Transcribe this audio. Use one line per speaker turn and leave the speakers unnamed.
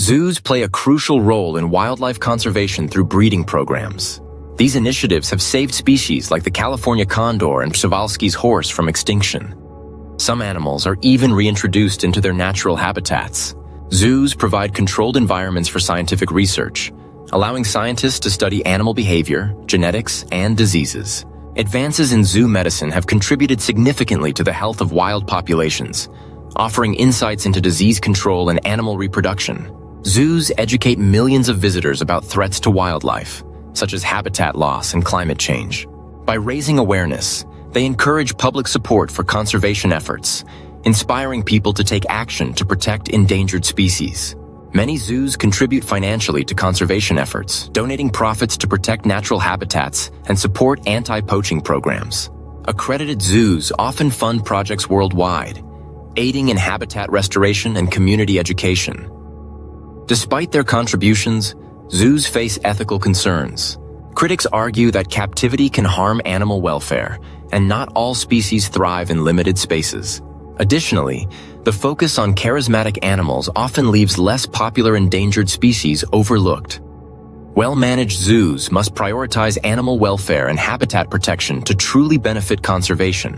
Zoos play a crucial role in wildlife conservation through breeding programs. These initiatives have saved species like the California condor and Przewalski's horse from extinction. Some animals are even reintroduced into their natural habitats. Zoos provide controlled environments for scientific research, allowing scientists to study animal behavior, genetics, and diseases. Advances in zoo medicine have contributed significantly to the health of wild populations, offering insights into disease control and animal reproduction. Zoos educate millions of visitors about threats to wildlife, such as habitat loss and climate change. By raising awareness, they encourage public support for conservation efforts, inspiring people to take action to protect endangered species. Many zoos contribute financially to conservation efforts, donating profits to protect natural habitats and support anti-poaching programs. Accredited zoos often fund projects worldwide, aiding in habitat restoration and community education. Despite their contributions, zoos face ethical concerns. Critics argue that captivity can harm animal welfare, and not all species thrive in limited spaces. Additionally, the focus on charismatic animals often leaves less popular endangered species overlooked. Well-managed zoos must prioritize animal welfare and habitat protection to truly benefit conservation.